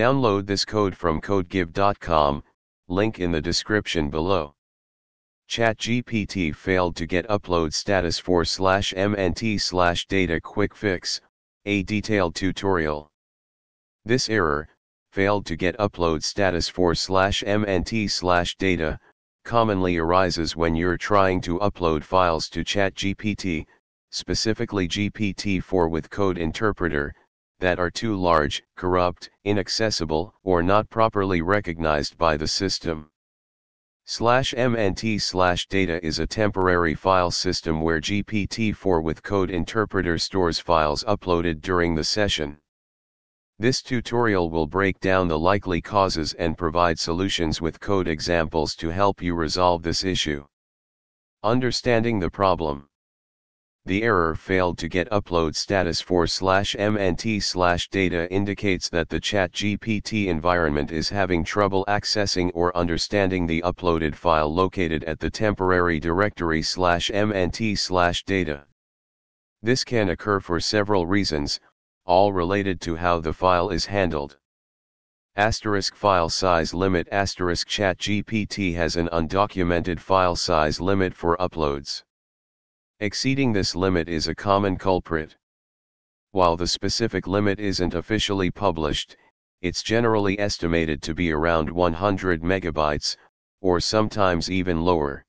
Download this code from codegive.com, link in the description below. ChatGPT failed to get upload status for slash mnt slash data quick fix, a detailed tutorial. This error, failed to get upload status for slash mnt slash data, commonly arises when you're trying to upload files to ChatGPT, specifically GPT-4 with code interpreter, that are too large, corrupt, inaccessible, or not properly recognized by the system. Slash MNT slash data is a temporary file system where GPT-4 with code interpreter stores files uploaded during the session. This tutorial will break down the likely causes and provide solutions with code examples to help you resolve this issue. Understanding the problem. The error failed to get upload status for slash mnt slash data indicates that the ChatGPT environment is having trouble accessing or understanding the uploaded file located at the temporary directory slash mnt slash data. This can occur for several reasons, all related to how the file is handled. Asterisk file size limit asterisk ChatGPT has an undocumented file size limit for uploads. Exceeding this limit is a common culprit. While the specific limit isn't officially published, it's generally estimated to be around 100 megabytes, or sometimes even lower.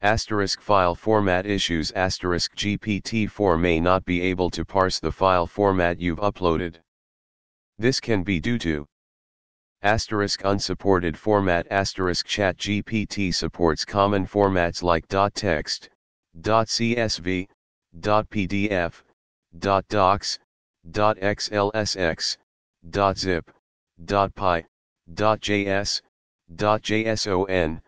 Asterisk file format issues asterisk GPT-4 may not be able to parse the file format you've uploaded. This can be due to asterisk unsupported format asterisk chat GPT supports common formats like .text, .csv, .pdf, .docs, .xlsx, .zip, .py, .js, .json,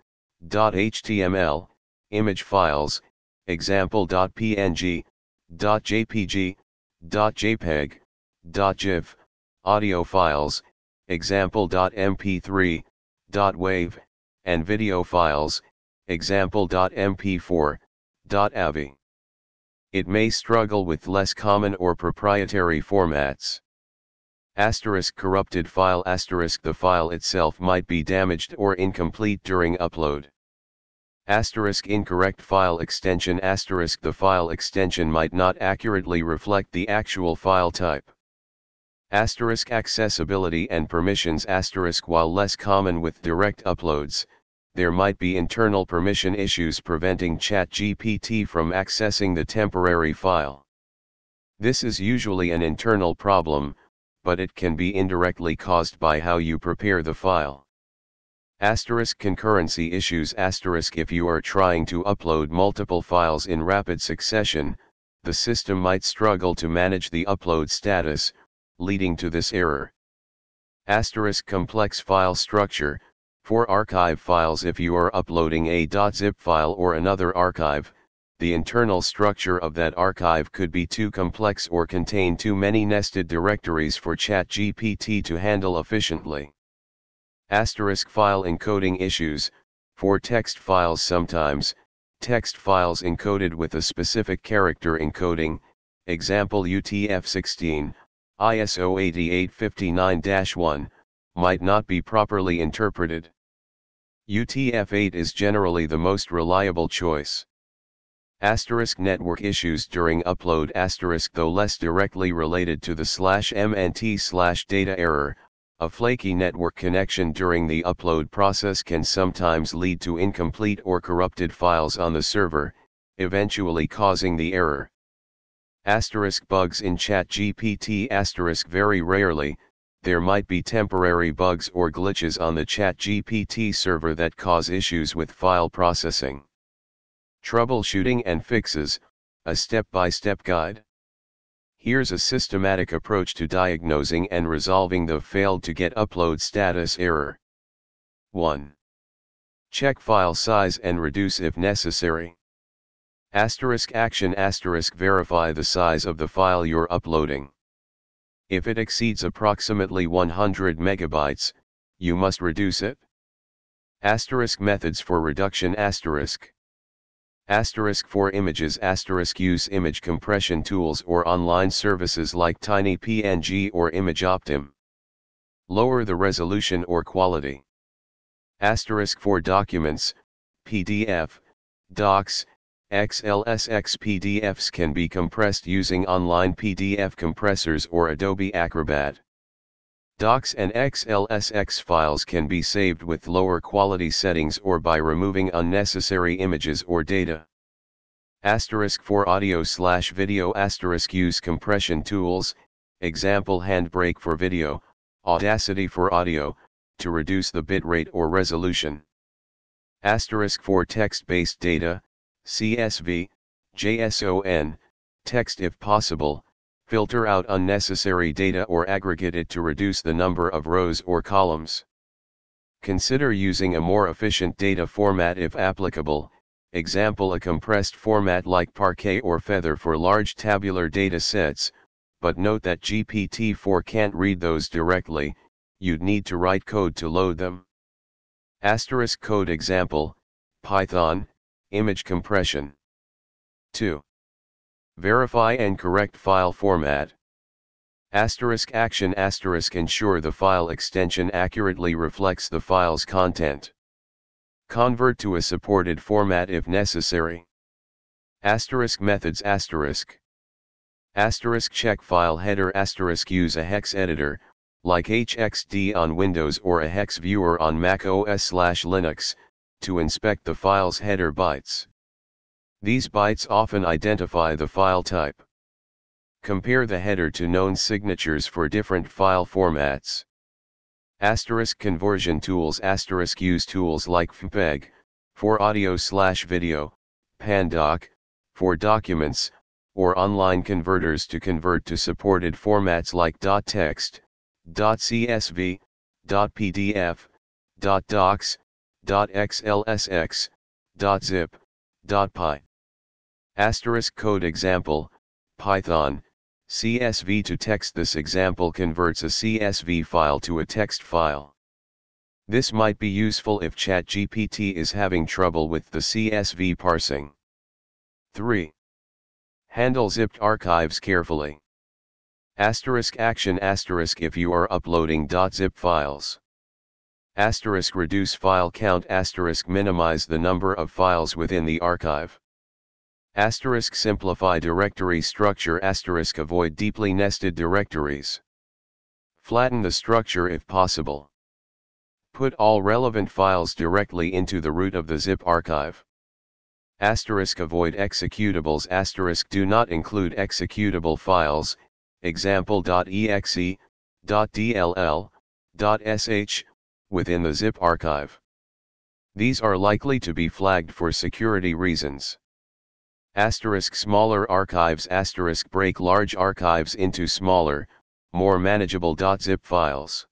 .html, image files, example.png, .jpg, .jpeg, .gif, audio files, example.mp3, .wave, and video files, example.mp4, .avi. It may struggle with less common or proprietary formats. Asterisk corrupted file asterisk the file itself might be damaged or incomplete during upload. Asterisk incorrect file extension asterisk the file extension might not accurately reflect the actual file type. Asterisk accessibility and permissions asterisk while less common with direct uploads, there might be internal permission issues preventing ChatGPT from accessing the temporary file. This is usually an internal problem, but it can be indirectly caused by how you prepare the file. Asterisk concurrency issues asterisk if you are trying to upload multiple files in rapid succession, the system might struggle to manage the upload status, leading to this error. Asterisk complex file structure, for archive files if you are uploading a .zip file or another archive, the internal structure of that archive could be too complex or contain too many nested directories for ChatGPT to handle efficiently. Asterisk file encoding issues, for text files sometimes, text files encoded with a specific character encoding, example UTF-16, ISO 8859-1, might not be properly interpreted. UTF-8 is generally the most reliable choice. Asterisk network issues during upload asterisk though less directly related to the slash mnt slash data error, a flaky network connection during the upload process can sometimes lead to incomplete or corrupted files on the server, eventually causing the error. Asterisk bugs in ChatGPT asterisk very rarely, there might be temporary bugs or glitches on the ChatGPT server that cause issues with file processing. Troubleshooting and fixes, a step-by-step -step guide. Here's a systematic approach to diagnosing and resolving the failed to get upload status error. 1. Check file size and reduce if necessary. Asterisk action asterisk verify the size of the file you're uploading. If it exceeds approximately 100 megabytes, you must reduce it. Asterisk methods for reduction asterisk. Asterisk for images asterisk use image compression tools or online services like TinyPNG or ImageOptim. Lower the resolution or quality. Asterisk for documents, PDF, docs, XLSX PDFs can be compressed using online PDF compressors or Adobe Acrobat. Docs and XLSX files can be saved with lower quality settings or by removing unnecessary images or data. Asterisk for audio slash video asterisk use compression tools, example Handbrake for video, Audacity for audio, to reduce the bitrate or resolution. Asterisk for text-based data, CSV, JSON, text if possible, filter out unnecessary data or aggregate it to reduce the number of rows or columns. Consider using a more efficient data format if applicable, example a compressed format like Parquet or Feather for large tabular data sets, but note that GPT-4 can't read those directly, you'd need to write code to load them. Asterisk code example, Python, image compression. 2. Verify and correct file format. Asterisk action asterisk ensure the file extension accurately reflects the file's content. Convert to a supported format if necessary. Asterisk methods asterisk. Asterisk check file header asterisk use a hex editor, like HXD on Windows or a hex viewer on Mac OS slash Linux, to inspect the file's header bytes. These bytes often identify the file type. Compare the header to known signatures for different file formats. Asterisk conversion tools Asterisk use tools like MPEG, for audio slash video, Pandoc, for documents, or online converters to convert to supported formats like .text, .csv, .pdf, .docs, .xlsx, .zip, .py. Asterisk code example, Python, CSV to text This example converts a CSV file to a text file. This might be useful if ChatGPT is having trouble with the CSV parsing. 3. Handle zipped archives carefully. Asterisk action asterisk if you are uploading .zip files. Asterisk reduce file count asterisk minimize the number of files within the archive. Asterisk simplify directory structure asterisk avoid deeply nested directories. Flatten the structure if possible. Put all relevant files directly into the root of the zip archive. Asterisk avoid executables asterisk do not include executable files, example.exe, .dll, .sh, within the zip archive. These are likely to be flagged for security reasons. Asterisk smaller archives asterisk break large archives into smaller, more manageable .zip files.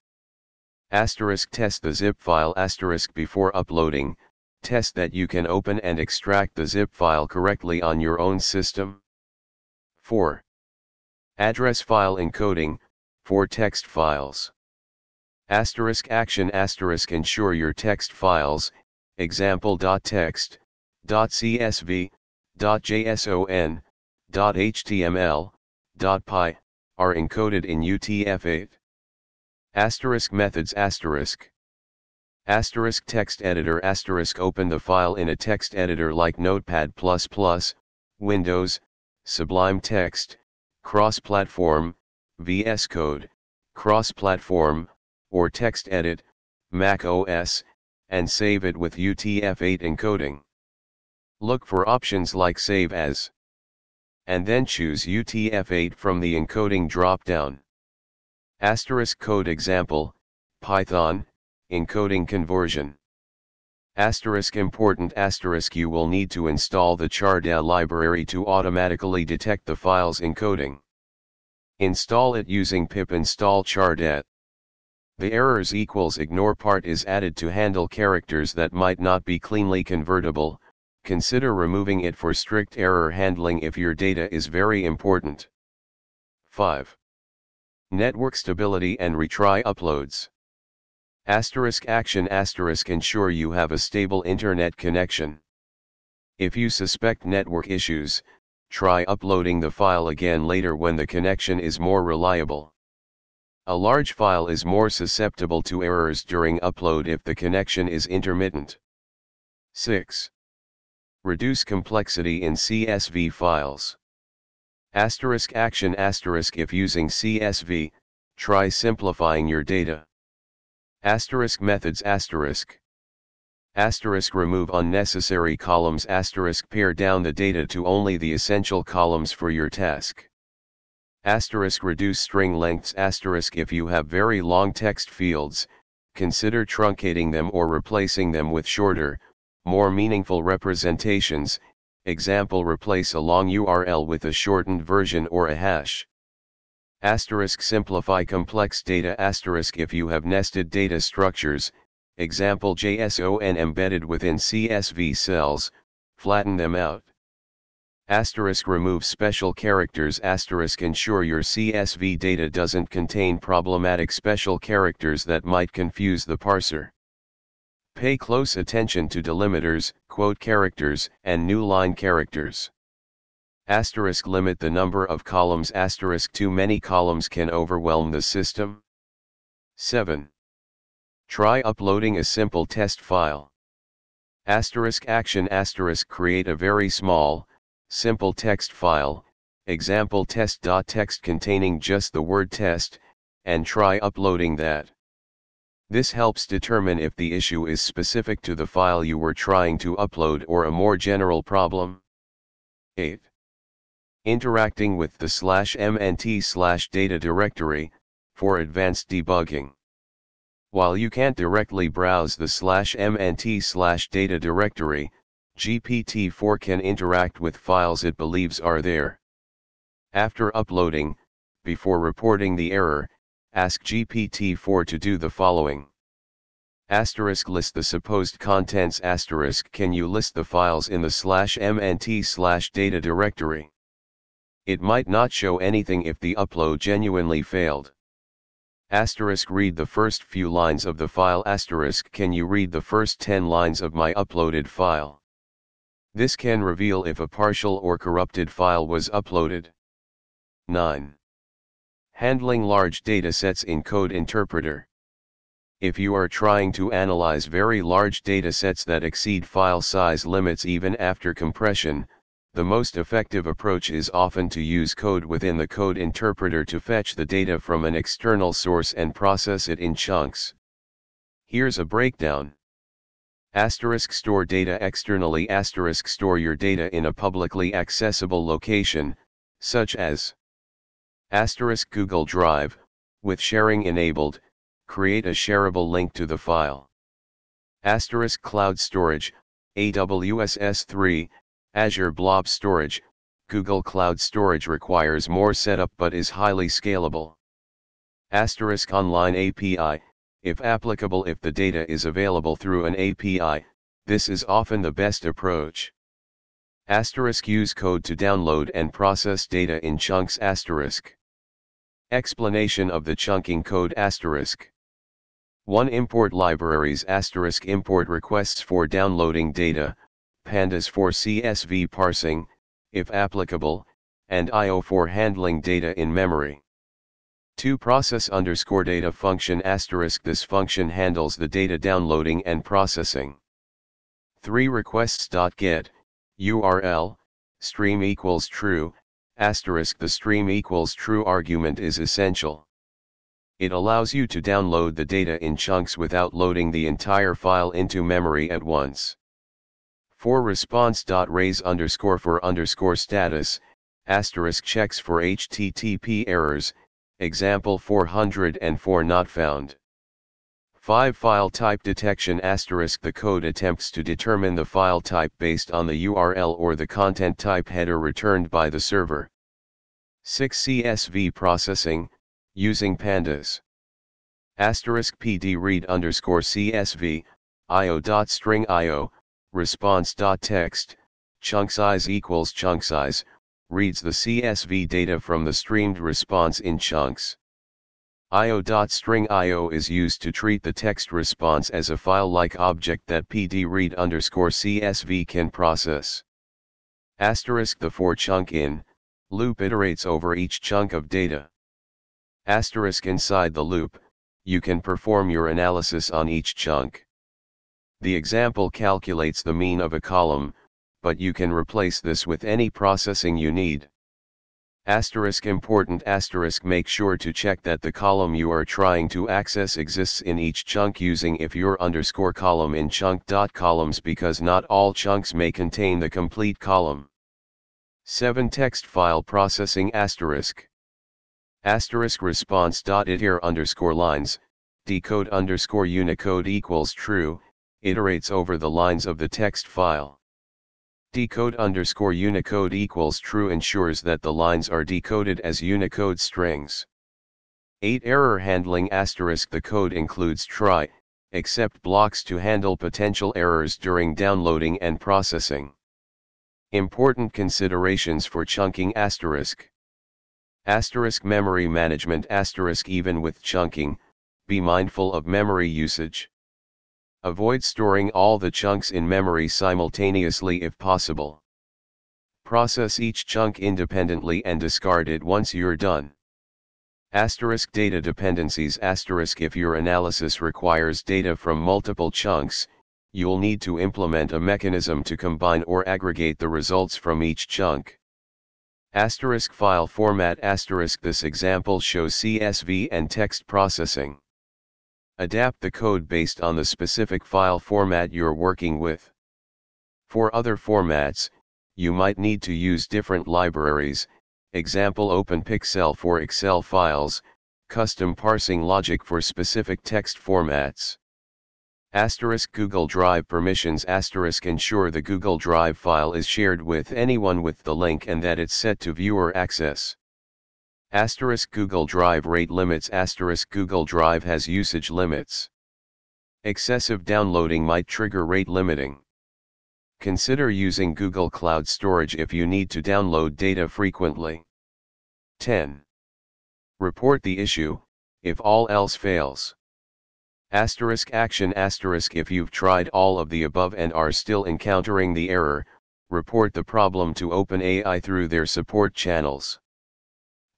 Asterisk test the zip file asterisk before uploading, test that you can open and extract the zip file correctly on your own system. 4. Address file encoding, for text files. Asterisk action asterisk ensure your text files, example.txt, .csv, .json, .html, .py, are encoded in UTF-8. Asterisk methods asterisk. Asterisk text editor asterisk open the file in a text editor like Notepad++, Windows, Sublime Text, Cross-Platform, VS Code, Cross-Platform, or TextEdit, Mac OS, and save it with UTF-8 encoding. Look for options like Save As. And then choose UTF-8 from the encoding drop-down. Asterisk code example, Python, encoding conversion. Asterisk important asterisk you will need to install the chardet library to automatically detect the file's encoding. Install it using pip install chardet. The errors equals ignore part is added to handle characters that might not be cleanly convertible, consider removing it for strict error handling if your data is very important. 5. Network stability and retry uploads. Asterisk action asterisk ensure you have a stable internet connection. If you suspect network issues, try uploading the file again later when the connection is more reliable. A large file is more susceptible to errors during upload if the connection is intermittent. 6. Reduce complexity in CSV files. Asterisk action asterisk if using CSV, try simplifying your data. Asterisk methods asterisk. Asterisk remove unnecessary columns asterisk pare down the data to only the essential columns for your task. Asterisk reduce string lengths. Asterisk if you have very long text fields, consider truncating them or replacing them with shorter, more meaningful representations, example replace a long URL with a shortened version or a hash. Asterisk simplify complex data. Asterisk if you have nested data structures, example JSON embedded within CSV cells, flatten them out. Asterisk remove special characters asterisk ensure your CSV data doesn't contain problematic special characters that might confuse the parser. Pay close attention to delimiters, quote characters, and new line characters. Asterisk limit the number of columns asterisk too many columns can overwhelm the system. 7. Try uploading a simple test file. Asterisk action asterisk create a very small, simple text file, example test.txt containing just the word test, and try uploading that. This helps determine if the issue is specific to the file you were trying to upload or a more general problem. 8. Interacting with the slash mnt slash data directory, for advanced debugging. While you can't directly browse the slash mnt slash data directory, GPT-4 can interact with files it believes are there. After uploading, before reporting the error, ask GPT-4 to do the following. Asterisk list the supposed contents asterisk can you list the files in the slash mnt slash data directory. It might not show anything if the upload genuinely failed. Asterisk read the first few lines of the file asterisk can you read the first 10 lines of my uploaded file. This can reveal if a partial or corrupted file was uploaded. 9. Handling large datasets in Code Interpreter. If you are trying to analyze very large datasets that exceed file size limits even after compression, the most effective approach is often to use code within the code interpreter to fetch the data from an external source and process it in chunks. Here's a breakdown. Asterisk store data externally asterisk store your data in a publicly accessible location, such as asterisk Google Drive, with sharing enabled, create a shareable link to the file. Asterisk Cloud Storage, AWS S3, Azure Blob Storage, Google Cloud Storage requires more setup but is highly scalable. Asterisk Online API, if applicable if the data is available through an API, this is often the best approach. Asterisk use code to download and process data in chunks asterisk. Explanation of the chunking code asterisk. 1 Import libraries asterisk import requests for downloading data, pandas for CSV parsing, if applicable, and IO for handling data in memory. 2 process underscore data function asterisk this function handles the data downloading and processing. 3 requests.get, URL, stream equals true, asterisk the stream equals true argument is essential. It allows you to download the data in chunks without loading the entire file into memory at once. For response.raise underscore for underscore status, asterisk checks for HTTP errors, example 404 not found. 5 File type detection asterisk the code attempts to determine the file type based on the URL or the content type header returned by the server. 6 CSV processing, using pandas. Asterisk PD read underscore CSV, io.string io, response.text, chunk size equals chunk size, reads the CSV data from the streamed response in chunks. io.string io is used to treat the text response as a file-like object that pdread underscore CSV can process. Asterisk the for chunk in, loop iterates over each chunk of data. Asterisk inside the loop, you can perform your analysis on each chunk. The example calculates the mean of a column, but you can replace this with any processing you need. Asterisk important asterisk make sure to check that the column you are trying to access exists in each chunk using if your underscore column in chunk dot columns because not all chunks may contain the complete column. 7 text file processing asterisk asterisk response dot iter underscore lines decode underscore unicode equals true iterates over the lines of the text file decode underscore Unicode equals true ensures that the lines are decoded as Unicode strings. 8 Error handling asterisk The code includes try, except blocks to handle potential errors during downloading and processing. Important considerations for chunking asterisk. Asterisk memory management asterisk even with chunking, be mindful of memory usage. Avoid storing all the chunks in memory simultaneously if possible. Process each chunk independently and discard it once you're done. Asterisk data dependencies asterisk if your analysis requires data from multiple chunks, you'll need to implement a mechanism to combine or aggregate the results from each chunk. Asterisk file format asterisk this example shows CSV and text processing. Adapt the code based on the specific file format you're working with. For other formats, you might need to use different libraries, example openpyxl for Excel files, custom parsing logic for specific text formats. Asterisk Google Drive permissions asterisk ensure the Google Drive file is shared with anyone with the link and that it's set to viewer access. Asterisk Google Drive rate limits Asterisk Google Drive has usage limits. Excessive downloading might trigger rate limiting. Consider using Google Cloud Storage if you need to download data frequently. 10. Report the issue, if all else fails. Asterisk action asterisk if you've tried all of the above and are still encountering the error, report the problem to OpenAI through their support channels.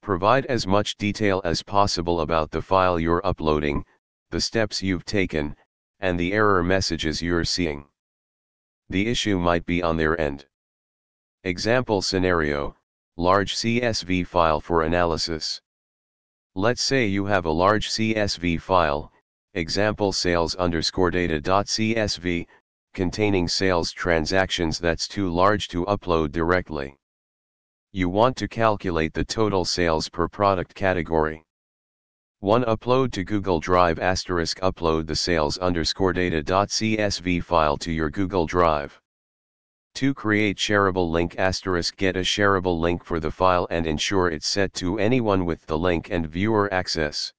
Provide as much detail as possible about the file you're uploading, the steps you've taken, and the error messages you're seeing. The issue might be on their end. Example scenario, large CSV file for analysis. Let's say you have a large CSV file, example sales underscore data.csv, containing sales transactions that's too large to upload directly. You want to calculate the total sales per product category. 1. Upload to Google Drive asterisk upload the sales underscore data.csv file to your Google Drive. 2. Create shareable link asterisk get a shareable link for the file and ensure it's set to anyone with the link and viewer access.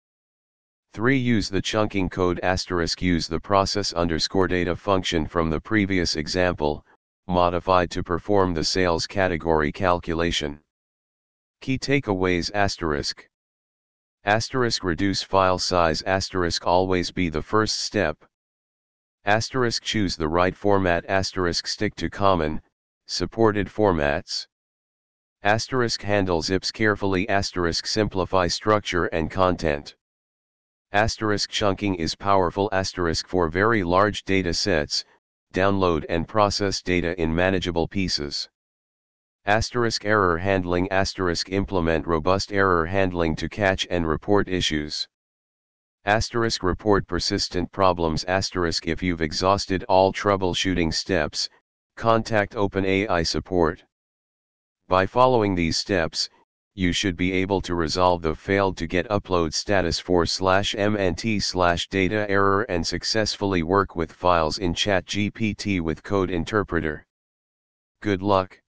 3. Use the chunking code asterisk use the process underscore data function from the previous example, modified to perform the sales category calculation. Key takeaways asterisk. Asterisk reduce file size asterisk always be the first step. Asterisk choose the right format asterisk stick to common, supported formats. Asterisk handle zips carefully asterisk simplify structure and content. Asterisk chunking is powerful asterisk for very large data sets, download and process data in manageable pieces. Asterisk error handling Asterisk implement robust error handling to catch and report issues. Asterisk report persistent problems Asterisk if you've exhausted all troubleshooting steps, contact OpenAI support. By following these steps, you should be able to resolve the failed to get upload status for slash mnt slash data error and successfully work with files in ChatGPT with Code Interpreter. Good luck.